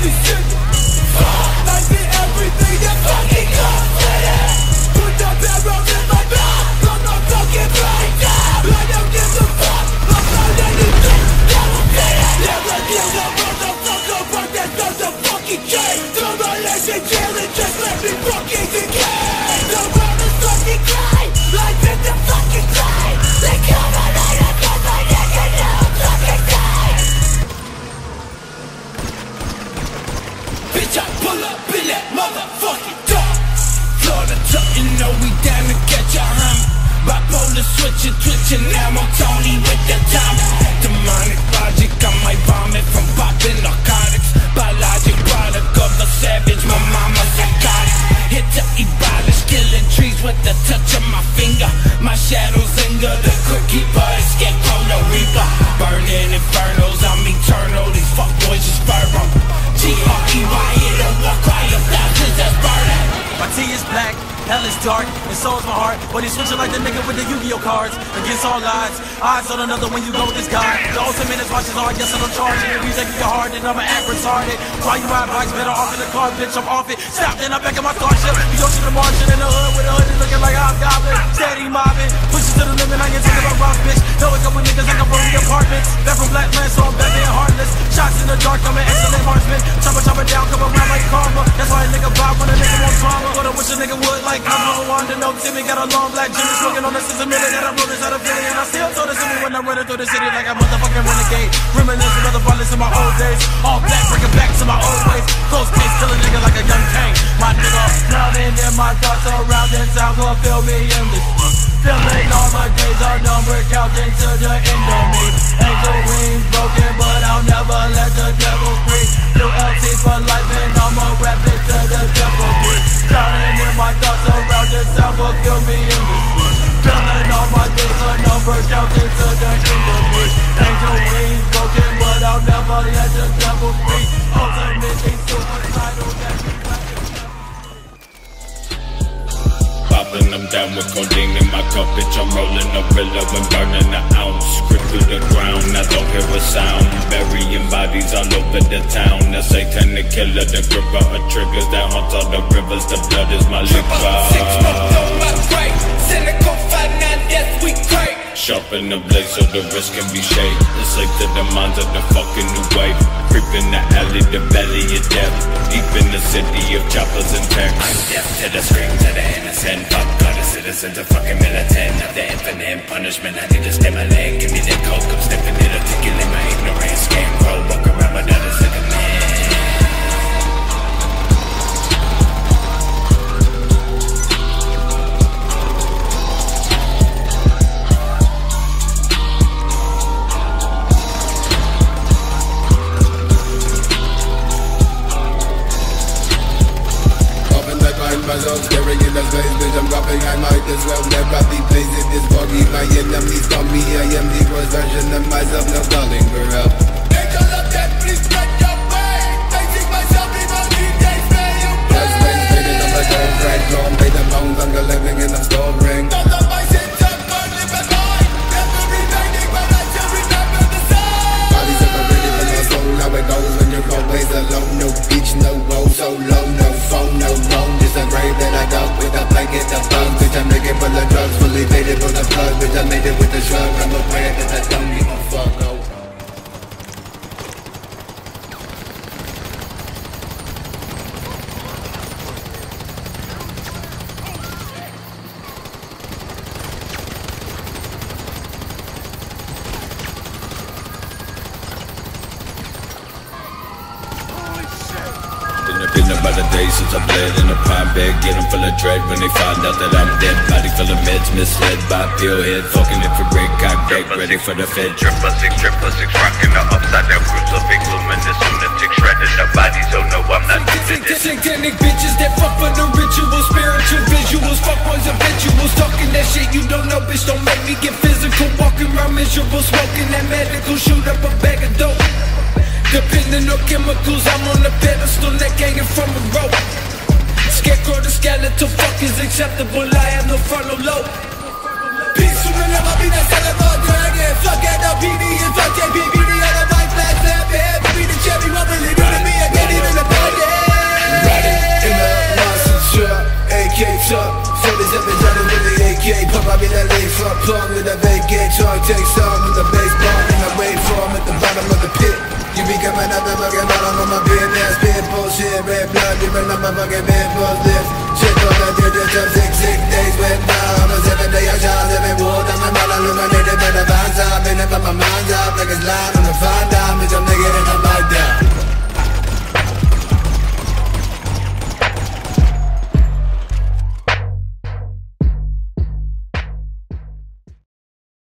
dirty I see everything that fucking comes with it Put the barrel in my mouth. I'm not fucking right I don't give a fuck. Anything that's not the fucking game just let me fucking switching, twitching, now I'm Tony with the time. Demonic logic, I might vomit from popping narcotics. Biologic product of the savage, my mama psychotic. Hit to abolish, killing trees with the touch of my finger. My shadows linger, the quick keeper, scarecrow, the reaper. Burning infernos, I'm eternal. Tea is black, hell is dark, and so is my heart. But he's switching like the nigga with the Yu-Gi-Oh cards. Against all odds, odds on another when you go with this guy. The ultimate is watches oh, hard, yes I don't charge it. If you take it hard, then I'ma act retarded. Why you ride bikes, better off in the car, bitch, I'm off it. Stop, then I'm back in my starship. You Yoshi the Martian in the hood with a hoodie looking like I'm goblin. Steady mobbing, pushes I ain't talking about bitch. Know a couple niggas like I'm the apartments. Back from Black Man, so I'm back being heartless. Shots in the dark, I'm an excellent marksman. Chopper, chopper down, come around like karma. That's why a nigga vibe when a nigga want drama. But I wish a nigga would like I'm on Wanda, no Timmy. Got a long black Jimmy smoking on the system minute that I wrote this out of Philly. And I still told this to me when I'm running through the city like a motherfucking renegade. Reminiscing of the violence in my old days. All black, bringing back to my old ways. Close case, kill a nigga like a young king. My nigga, drowning in my thoughts around in town, gonna feel me in this. Feeling all my days are numbered, counting to the end of me. Angel wings broken, but I'll never let the devil free. New LT for life, and I'ma rap it to the devil free. Drowning in my thoughts around the town, but kill me in the street. Feeling all my days are numbered, counting to the end of me. Angel wings broken, but I'll never let the devil free. Popping them down with codeine in my cup, bitch. I'm rolling a pillow and burning an ounce. Grip to the ground, I don't hear a sound. Burying bodies all over the town. The satanic killer, the gripper of triggers that haunts all the rivers. The blood is my liquor Six months on my grave. Cynical five nine, yes we great. Sharpen the blade so the wrist can be shaped. It's like the minds of the fucking new wave. Creep in the alley, the belly of death. Deep in the city of choppers and tanks. Death to the screams of the innocent Fuck all the citizens are fucking militant Of the infinite punishment I need to stay my leg Give me the coke, I'm sniffing it Articulate my ignorance Scarecrow, walk around with others like a man myself, staring in the space, bitch. I'm dropping, I might as well never be pleased in this buggy. My enemies call me, I am the worst version of myself, no calling for help. Angel of death, please your way. Facing myself in my DJ's veil. Just been spinning on the door, right? Gone, made the bones, I'm living in the storing. About a day since I bled in a prime bed. Get 'em full of dread when they find out that I'm dead. Body full of meds, misled by pill head. Fucking infrared, cock back, ready for the fed. Triple six, triple six, rocking the upside down groups of big luminous lunatic shredding the body, so no, I'm not. Satanic bitches that fuck for the rituals spiritual visuals, fuck boys and visuals, talking that shit you don't know, bitch. Don't make me get physical, walking around miserable, smoking that medical, shoot up a bag of dope. Depending on chemicals, I'm on a pedestal, neck hanging from a rope. Scarecrow to skeletal, fuck is acceptable, I have no follow low. Peace, you will never be the seller of dragon. Fuck at the PD and fuck JPB, the other white flag snap it. Be the cherry, what will it do to me? I get it in the pocket. In a Lawson truck, AK truck. 47 with the AK, pump, I be that lane fuck, plum with a vacate truck. Take some with the bass bomb and I wait for him at the bottom of the pit. You become another fucking bottom of my beer That's pit bullshit, red blood You run on my fucking pit bull's lips Shit on the dude that jumps six, six days went by. I'm a seven day young child, living war. I'm a mind Illuminated by the vines, I've been up on my mind's up Like it's live on the fine dime, bitch I'm nigga